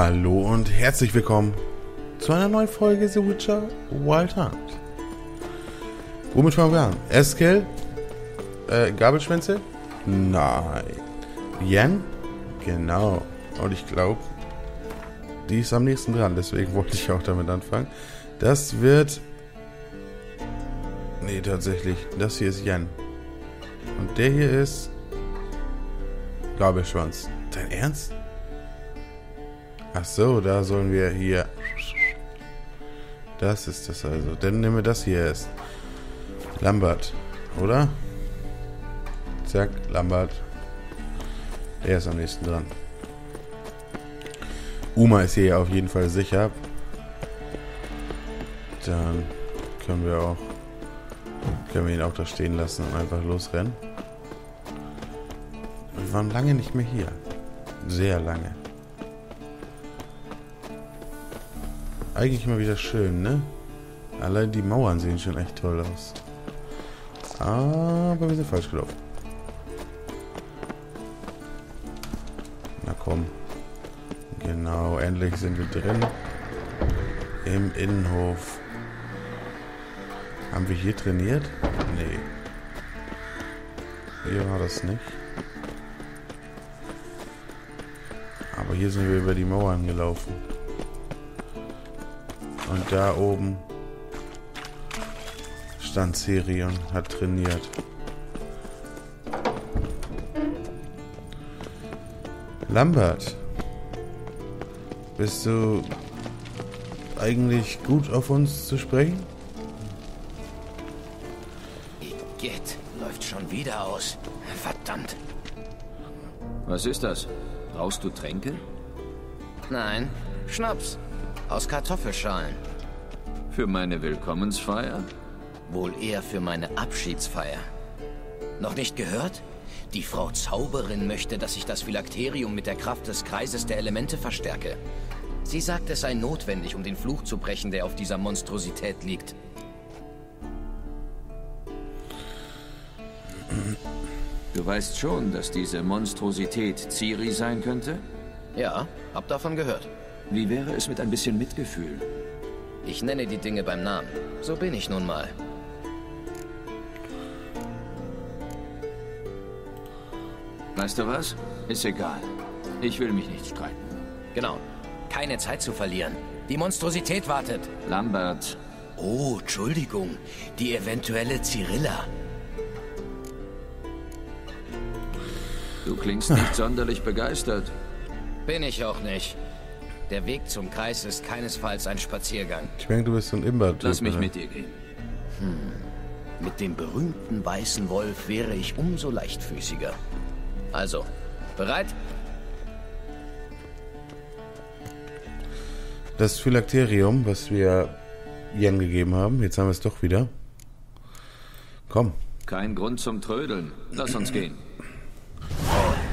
Hallo und herzlich willkommen zu einer neuen Folge The Witcher Wild Hunt. Womit fangen wir an? Eskel? Äh, Gabelschwänze? Nein. Yen? Genau. Und ich glaube, die ist am nächsten dran, deswegen wollte ich auch damit anfangen. Das wird. Nee, tatsächlich. Das hier ist Yen. Und der hier ist. Gabelschwanz. Dein Ernst? Ach so, da sollen wir hier. Das ist das also. Dann nehmen wir das hier erst. Lambert, oder? Zack, Lambert. Der ist am nächsten dran. Uma ist hier auf jeden Fall sicher. Dann können wir auch können wir ihn auch da stehen lassen und einfach losrennen. Wir waren lange nicht mehr hier. Sehr lange. Eigentlich mal wieder schön, ne? Allein die Mauern sehen schon echt toll aus. Aber wir sind falsch gelaufen. Na komm. Genau, endlich sind wir drin. Im Innenhof. Haben wir hier trainiert? Nee. Hier war das nicht. Aber hier sind wir über die Mauern gelaufen. Und da oben stand Siri und hat trainiert. Lambert, bist du eigentlich gut auf uns zu sprechen? Igitt, läuft schon wieder aus. Verdammt. Was ist das? Brauchst du Tränke? Nein, Schnaps. Aus Kartoffelschalen. Für meine Willkommensfeier? Wohl eher für meine Abschiedsfeier. Noch nicht gehört? Die Frau Zauberin möchte, dass ich das Phylakterium mit der Kraft des Kreises der Elemente verstärke. Sie sagt, es sei notwendig, um den Fluch zu brechen, der auf dieser Monstrosität liegt. Du weißt schon, dass diese Monstrosität Ciri sein könnte? Ja, hab davon gehört. Wie wäre es mit ein bisschen Mitgefühl? Ich nenne die Dinge beim Namen. So bin ich nun mal. Weißt du was? Ist egal. Ich will mich nicht streiten. Genau. Keine Zeit zu verlieren. Die Monstrosität wartet. Lambert, Oh, Entschuldigung. Die eventuelle Cyrilla. du klingst nicht sonderlich begeistert. Bin ich auch nicht. Der Weg zum Kreis ist keinesfalls ein Spaziergang. Ich denke, du bist so ein Imber-Typ. Lass mich oder? mit dir gehen. Mit dem berühmten weißen Wolf wäre ich umso leichtfüßiger. Also, bereit? Das Phylakterium, was wir Jan gegeben haben, jetzt haben wir es doch wieder. Komm, Kein Grund zum Trödeln. Lass uns gehen.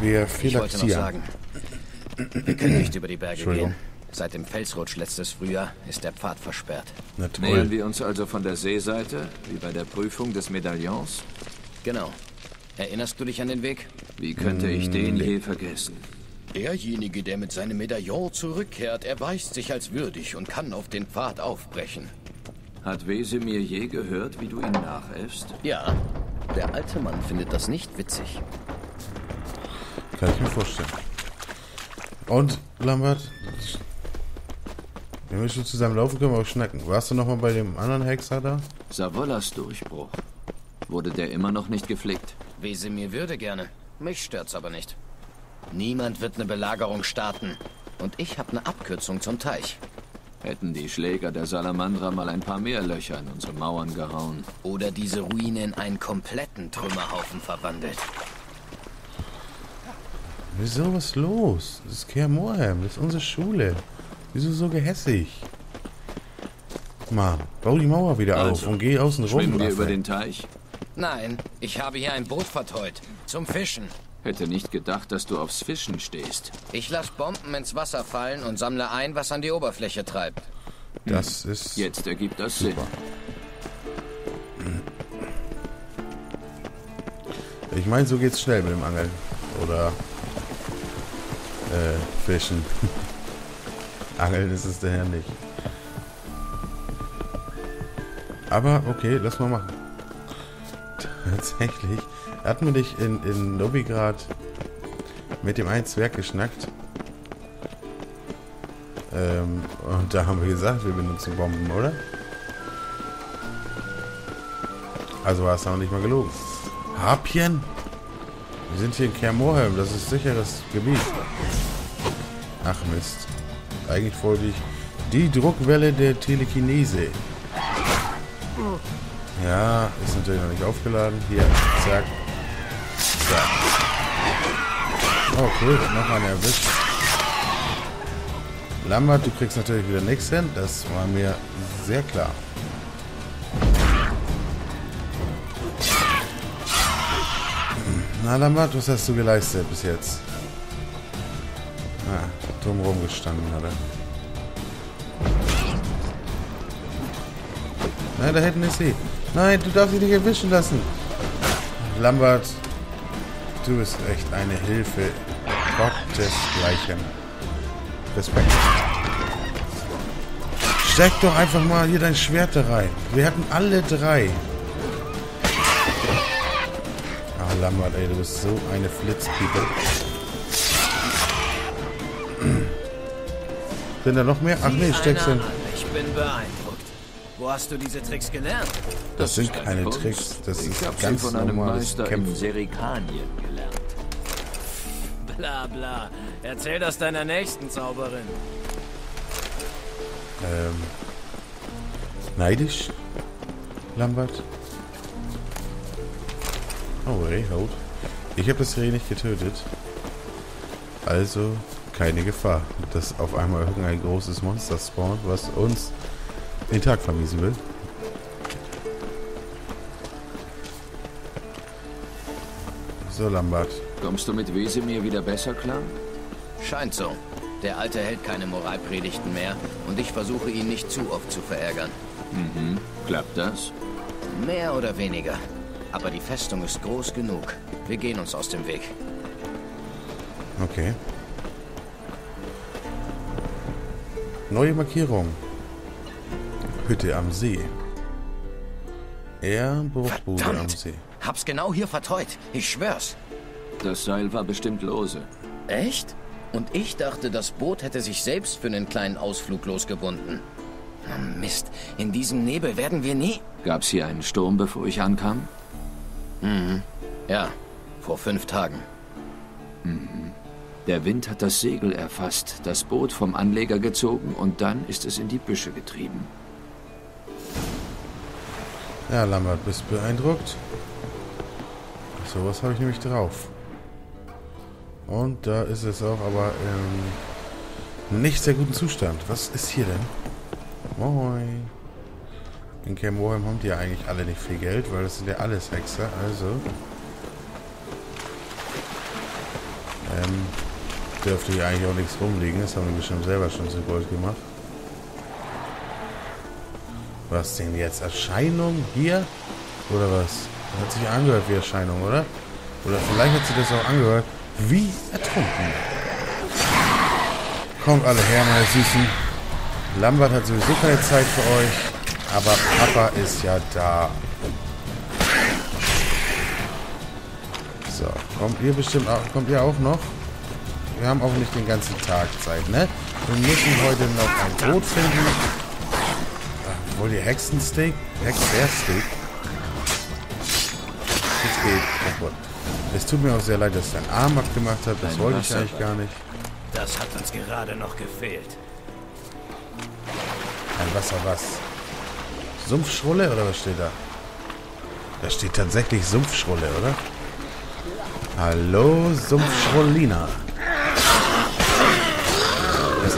wir Ich wir können nicht über die Berge gehen. Seit dem Felsrutsch letztes Frühjahr ist der Pfad versperrt. Na Nähern wir uns also von der Seeseite, wie bei der Prüfung des Medaillons? Genau. Erinnerst du dich an den Weg? Wie könnte ich den je vergessen? Derjenige, der mit seinem Medaillon zurückkehrt, erweist sich als würdig und kann auf den Pfad aufbrechen. Hat Wesemir je gehört, wie du ihn nachäffst? Ja, der alte Mann findet das nicht witzig. Kann ich mir vorstellen. Und, Lambert, wenn wir schon zusammen laufen, können wir auch schnacken. Warst du nochmal bei dem anderen Hexer da? Savolas Durchbruch. Wurde der immer noch nicht gepflegt? Wesemir würde gerne. Mich stört's aber nicht. Niemand wird eine Belagerung starten. Und ich habe eine Abkürzung zum Teich. Hätten die Schläger der Salamandra mal ein paar mehr Löcher in unsere Mauern gehauen. Oder diese Ruine in einen kompletten Trümmerhaufen verwandelt. Wieso, was ist los? Das ist Kaer Morhem, das ist unsere Schule. Wieso so gehässig? Mann, bau die Mauer wieder auf Also, und geh außen rum. Schwimmen wir über den Teich? Nein, ich habe hier ein Boot verteut. Zum Fischen. Hätte nicht gedacht, dass du aufs Fischen stehst. Ich lasse Bomben ins Wasser fallen und sammle ein, was an die Oberfläche treibt. Das ist... Jetzt ergibt das Sinn. Ich meine, so geht's schnell mit dem Angeln. Oder äh, Fischen. Angeln ist es daher nicht. Aber okay, lass mal machen. Tatsächlich hat man dich in, in Novigrad mit dem einen Zwerg geschnackt. Ähm, und da haben wir gesagt, wir benutzen Bomben, oder? Also war es auch nicht mal gelogen. Harpien? Wir sind hier in Kermorhelm, das ist sicheres Gebiet. Ach Mist. Eigentlich wollte ich die Druckwelle der Telekinese. Ja, ist natürlich noch nicht aufgeladen. Hier, zack. Zack. Oh, cool. Noch einer erwischt. Lambert, du kriegst natürlich wieder nichts hin. Das war mir sehr klar. Na, Lambert, was hast du geleistet bis jetzt? Ah, dumm rumgestanden hat er. Nein, da hinten ist sie. Nein, du darfst sie nicht erwischen lassen. Lambert, du bist echt eine Hilfe. Gottesgleichen. Respekt. Steck doch einfach mal hier dein Schwert da rein. Wir hatten alle drei. Lambert, ey, du bist so eine Flitzpiepe. Sind da noch mehr? Ach nee, steckst du. Ich bin beeindruckt. Wo hast du diese Tricks gelernt? Das, das sind keine Kunst. Tricks, das ich ist ganz von einem normales Meister Kämpfen. in Serikanien gelernt. Bla bla. Erzähl das deiner nächsten Zauberin. Ähm. Neidisch? Lambert? Oh, Rehhaut. Ich habe das Reh nicht getötet. Also keine Gefahr, dass auf einmal irgendein großes Monster spawnt, was uns den Tag vermiesen will. So, Lambert. Kommst du mit Wesemir wieder besser klar? Scheint so. Der Alte hält keine Moralpredigten mehr und ich versuche ihn nicht zu oft zu verärgern. Mhm. Klappt das? Mehr oder weniger. Aber die Festung ist groß genug. Wir gehen uns aus dem Weg. Okay. Neue Markierung. Hütte am See. Er Bruchbude am See. Hab's genau hier vertreut. Ich schwör's. Das Seil war bestimmt lose. Echt? Und ich dachte, das Boot hätte sich selbst für einen kleinen Ausflug losgebunden. Oh Mist, in diesem Nebel werden wir nie... Gab's hier einen Sturm, bevor ich ankam? Mhm. Ja, vor fünf Tagen. Mhm. Der Wind hat das Segel erfasst, das Boot vom Anleger gezogen und dann ist es in die Büsche getrieben. Ja, Lambert, bist beeindruckt? So was habe ich nämlich drauf. Und da ist es auch aber im nicht sehr guten Zustand. Was ist hier denn? Moin. In Camp Warham haben die ja eigentlich alle nicht viel Geld, weil das sind ja alles Hexer, also... Ähm, dürfte hier eigentlich auch nichts rumliegen. Das haben wir bestimmt selber schon zu Gold gemacht. Was denn jetzt? Erscheinung hier? Oder was? Hat sich angehört wie Erscheinung, oder? Oder vielleicht hat sich das auch angehört wie ertrunken. Kommt alle her, meine Süßen. Lambert hat sowieso keine Zeit für euch. Aber Papa ist ja da. So, kommt ihr bestimmt auch, kommt ihr auch noch? Wir haben auch nicht den ganzen Tag Zeit, ne? Wir müssen heute noch ein Brot finden. Ach, wollt ihr Hexensteak? Hexersteak? Das geht kaputt. Es tut mir auch sehr leid, dass ich deinen Arm abgemacht habe. Das wollte ich eigentlich gar nicht. Das hat uns gerade noch gefehlt. Ein Wasser was? Sumpfschrulle oder was steht da? Da steht tatsächlich Sumpfschrulle, oder? Hallo, Sumpfschrullina.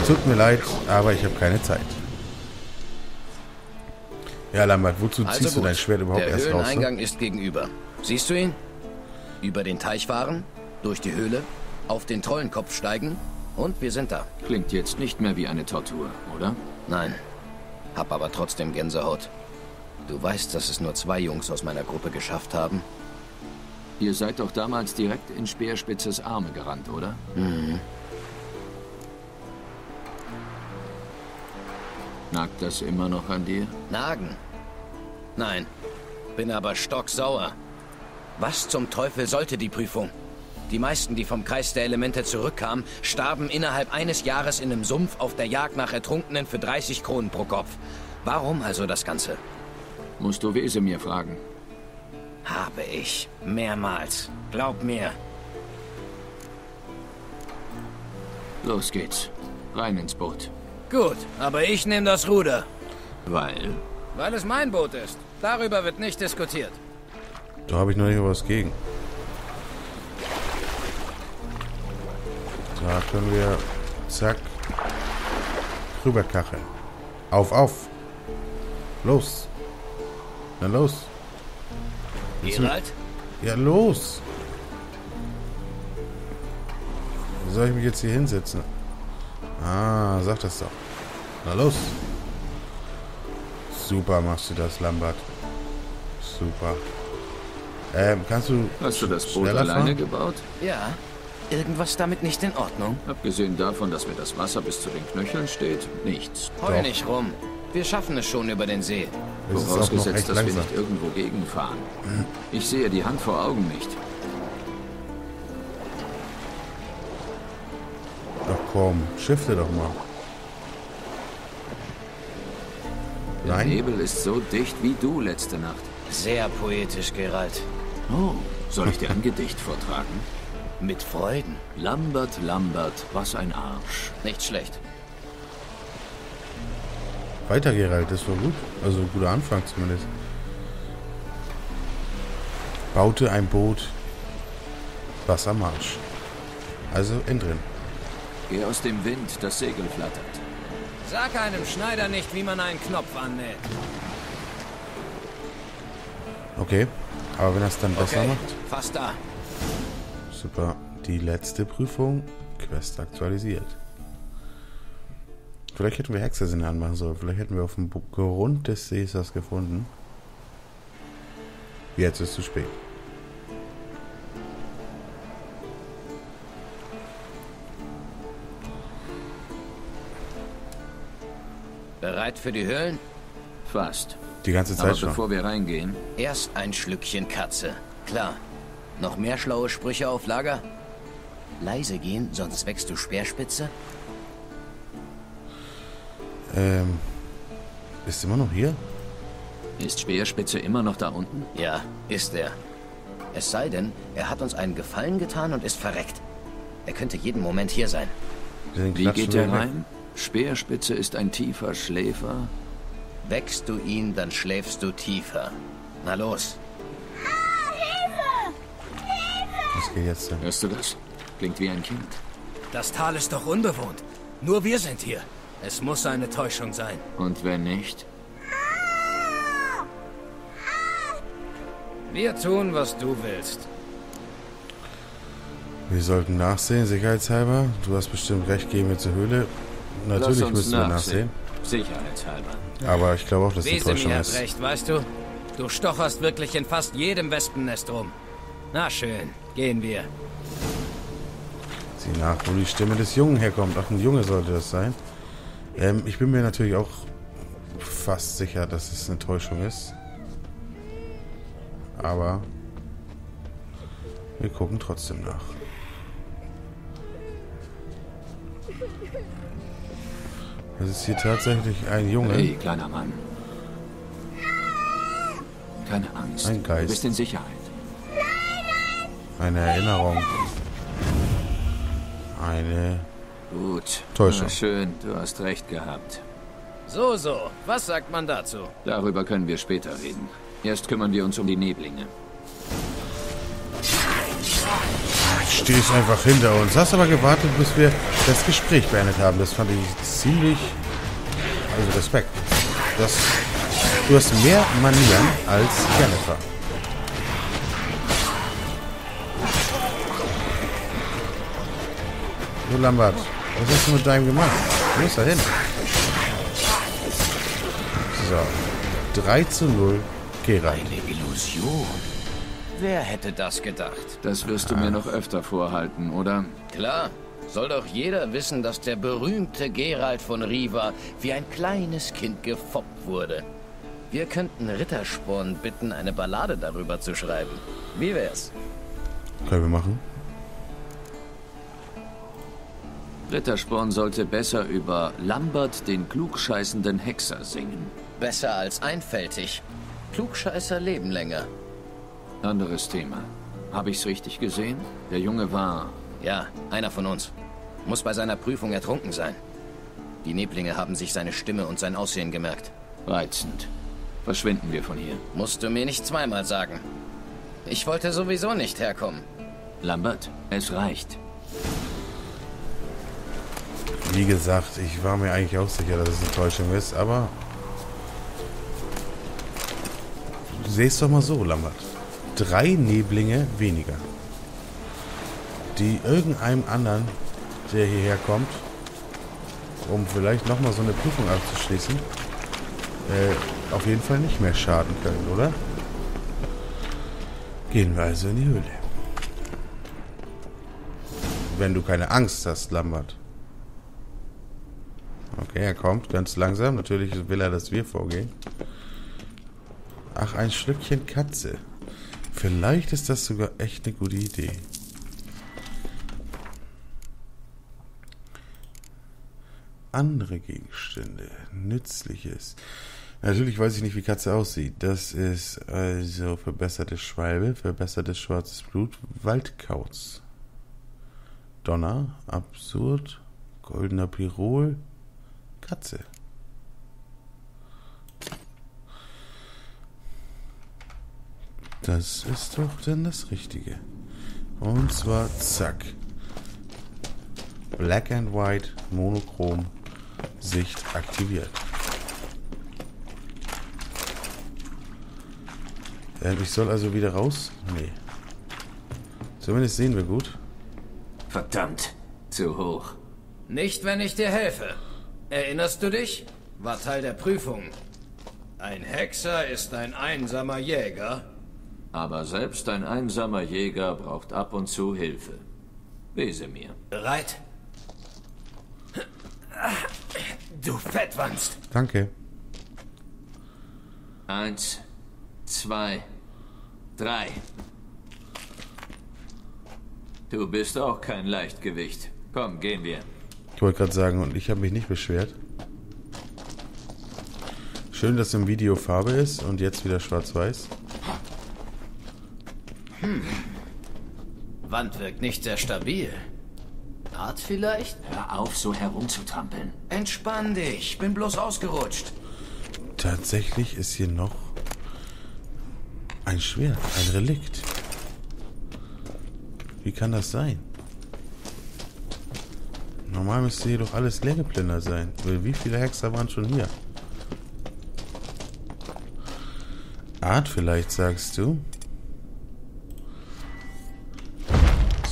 Tut mir leid, aber ich habe keine Zeit. Ja, Lambert, wozu also ziehst gut. du dein Schwert überhaupt Der erst raus? Der Höhleneingang ist gegenüber. Siehst du ihn? Über den Teich fahren, durch die Höhle, auf den Trollenkopf steigen und wir sind da. Klingt jetzt nicht mehr wie eine Tortur, oder? Nein. Hab aber trotzdem Gänsehaut. Du weißt, dass es nur zwei Jungs aus meiner Gruppe geschafft haben? Ihr seid doch damals direkt in Speerspitzes Arme gerannt, oder? Mhm. Nagt das immer noch an dir? Nagen? Nein. Bin aber stocksauer. Was zum Teufel sollte die Prüfung? Die meisten, die vom Kreis der Elemente zurückkamen, starben innerhalb eines Jahres in einem Sumpf auf der Jagd nach Ertrunkenen für 30 Kronen pro Kopf. Warum also das Ganze? Musst du Wesemir fragen. Habe ich. Mehrmals. Glaub mir. Los geht's. Rein ins Boot. Gut, aber ich nehme das Ruder. Weil? Weil es mein Boot ist. Darüber wird nicht diskutiert. Da habe ich noch nicht was gegen. Da können wir zack rüberkacheln. Auf, auf. Los. Na los. Gerald? Ja, los. Wo soll ich mich jetzt hier hinsetzen? Ah, sag das doch. Na los. Super machst du das, Lambert. Super. Ähm, kannst du. Hast du das Boot alleine fahren? gebaut? Ja. Irgendwas damit nicht in Ordnung? Abgesehen davon, dass mir das Wasser bis zu den Knöcheln steht, nichts. Heul nicht rum. Wir schaffen es schon über den See. Vorausgesetzt, dass wir langsam. nicht irgendwo gegenfahren. Ich sehe die Hand vor Augen nicht. Komm, shifte doch mal. Der Nein? Nebel ist so dicht wie du letzte Nacht. Sehr poetisch, Gerald. Oh, soll ich dir ein Gedicht vortragen? Mit Freuden. Lambert, Lambert, was ein Arsch. Nicht schlecht. Weiter, Gerald, das war gut. Also ein guter Anfang zumindest. Baute ein Boot. Wassermarsch. Also innen drin. Geh aus dem Wind, das Segel flattert. Sag einem Schneider nicht, wie man einen Knopf annäht. Okay. Aber wenn er es dann besser Okay, macht. fast da. Super. Die letzte Prüfung. Quest aktualisiert. Vielleicht hätten wir Hexersinn anmachen sollen. Vielleicht hätten wir auf dem Grund des Sees was gefunden. Jetzt ist es zu spät. Bereit für die Höhlen? Fast. Die ganze Aber Zeit schon. bevor wir reingehen, Erst ein Schlückchen Katze. Klar. Noch mehr schlaue Sprüche auf Lager? Leise gehen, sonst wächst du Speerspitze? Ähm. Ist immer noch hier? ist Speerspitze immer noch da unten? Ja, ist er. Es sei denn, er hat uns einen Gefallen getan und ist verreckt. Er könnte jeden Moment hier sein. Wie geht der rein? Speerspitze ist ein tiefer Schläfer. Wächst du ihn, dann schläfst du tiefer. Na los. Was geht jetzt denn? Hörst du das? Klingt wie ein Kind. Das Tal ist doch unbewohnt. Nur wir sind hier. Es muss eine Täuschung sein. Und wenn nicht? Wir tun, was du willst. Wir sollten nachsehen, sicherheitshalber. Du hast bestimmt recht, gehen wir zur Höhle. Natürlich müssen wir nachsehen. Sicherheitshalber. Aber ich glaube auch, dass die Täuschung hat ist. recht, weißt du? Du stocherst wirklich in fast jedem Wespennest rum. Na schön, gehen wir. Sieh nach, wo die Stimme des Jungen herkommt. Ach, ein Junge sollte das sein. Ähm, ich bin mir natürlich auch fast sicher, dass es eine Täuschung ist. Aber wir gucken trotzdem nach. Es ist hier tatsächlich ein Junge. Hey, kleiner Mann. Keine Angst. Ein Geist. Du bist in Sicherheit. Eine Erinnerung. Eine. Gut. Täuschung. Na schön, du hast recht gehabt. So, so. Was sagt man dazu? Darüber können wir später reden. Erst kümmern wir uns um die Neblinge. Stehst einfach hinter uns. Hast aber gewartet, bis wir das Gespräch beendet haben. Das fand ich ziemlich. Also Respekt. Das, du hast mehr Manieren als Jennifer. So, Lambert, was hast du mit deinem gemacht? Wo ist er hin? So. 3 zu 0. Gerald. Eine Illusion. Wer hätte das gedacht? Das wirst du mir noch öfter vorhalten, oder? Klar, Soll doch jeder wissen, dass der berühmte Gerald von Riva wie ein kleines Kind gefoppt wurde. Wir könnten Rittersporn bitten, eine Ballade darüber zu schreiben. Wie wär's? Können wir machen. Rittersporn sollte besser über Lambert, den klugscheißenden Hexer, singen. Besser als einfältig. Klugscheißer leben länger. Anderes Thema. Habe ich's richtig gesehen? Der Junge war... Ja, einer von uns. Muss bei seiner Prüfung ertrunken sein. Die Neblinge haben sich seine Stimme und sein Aussehen gemerkt. Reizend. Verschwinden wir von hier. Musst du mir nicht zweimal sagen. Ich wollte sowieso nicht herkommen. Lambert, es reicht. Wie gesagt, ich war mir eigentlich auch sicher, dass es eine Täuschung ist, aber... Du siehst doch mal so, Lambert. Drei Neblinge weniger. Die irgendeinem anderen, der hierher kommt, um vielleicht nochmal so eine Prüfung abzuschließen, äh, auf jeden Fall nicht mehr schaden können, oder? Gehen wir also in die Höhle. Wenn du keine Angst hast, Lambert. Okay, er kommt ganz langsam. Natürlich will er, dass wir vorgehen. Ach, ein Schlückchen Katze. Vielleicht ist das sogar echt eine gute Idee. Andere Gegenstände. Nützliches. Natürlich weiß ich nicht, wie Katze aussieht. Das ist also verbessertes Schwalbe, verbessertes schwarzes Blut, Waldkauz. Donner, absurd, goldener Pirol, Katze. Das ist doch dann das Richtige. Und zwar zack. Black and White, monochrom, Sicht aktiviert. Äh, ich soll also wieder raus? Nee. Zumindest sehen wir gut. Verdammt, zu hoch. Nicht, wenn ich dir helfe. Erinnerst du dich? War Teil der Prüfung. Ein Hexer ist ein einsamer Jäger. Aber selbst ein einsamer Jäger braucht ab und zu Hilfe. Lese mir. Bereit? Du Fettwanst. Danke. Eins, zwei, drei. Du bist auch kein Leichtgewicht. Komm, gehen wir. Ich wollte gerade sagen, und ich habe mich nicht beschwert. Schön, dass im Video Farbe ist und jetzt wieder schwarz-weiß. Wand wirkt nicht sehr stabil. Art vielleicht? Hör auf, so herumzutrampeln. Entspann dich, bin bloß ausgerutscht. Tatsächlich ist hier noch ein Schwert, ein Relikt. Wie kann das sein? Normal müsste hier doch alles leergeplündert sein. Weil Wie viele Hexer waren schon hier? Art vielleicht, sagst du?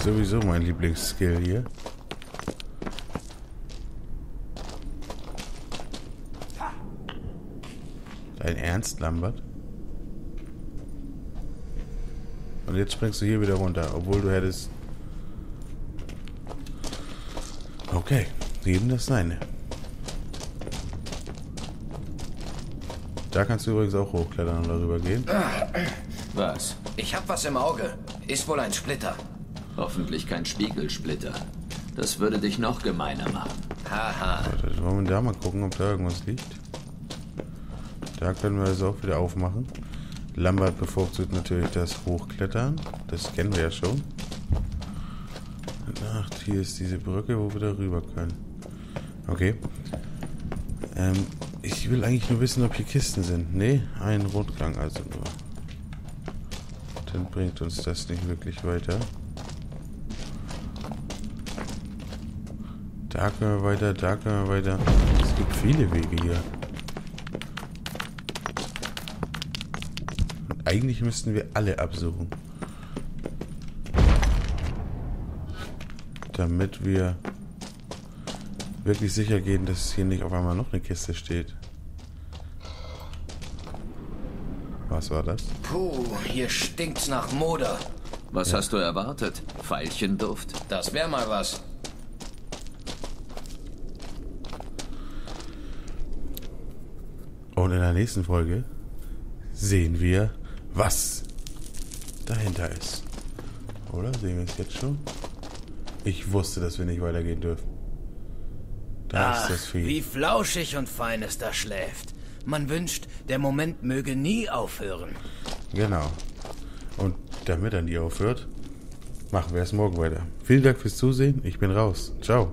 Sowieso mein Lieblingsskill hier. Dein Ernst, Lambert? Und jetzt springst du hier wieder runter, obwohl du hättest... Okay, jedem das seine. Da kannst du übrigens auch hochklettern und darüber gehen. Was? Ich hab was im Auge. Ist wohl ein Splitter. Hoffentlich kein Spiegelsplitter. Das würde dich noch gemeiner machen. Haha. Warte, wollen wir da mal gucken, ob da irgendwas liegt? Da können wir es auch wieder aufmachen. Lambert bevorzugt natürlich das Hochklettern. Das kennen wir ja schon. Ach, hier ist diese Brücke, wo wir da rüber können. Okay. Ähm, ich will eigentlich nur wissen, ob hier Kisten sind. Nee, ein Rundgang also nur. Dann bringt uns das nicht wirklich weiter. Da können wir weiter, da können wir weiter. Es gibt viele Wege hier. Und eigentlich müssten wir alle absuchen. Damit wir wirklich sicher gehen, dass hier nicht auf einmal noch eine Kiste steht. Was war das? Puh, hier stinkt's nach Moder. Was hast du erwartet? Veilchenduft? Das wär mal was. Und in der nächsten Folge sehen wir, was dahinter ist. Oder sehen wir es jetzt schon? Ich wusste, dass wir nicht weitergehen dürfen. Da Ach, ist das Vieh. wie flauschig und fein es da schläft. Man wünscht, der Moment möge nie aufhören. Genau. Und damit er nie aufhört, machen wir es morgen weiter. Vielen Dank fürs Zusehen. Ich bin raus. Ciao.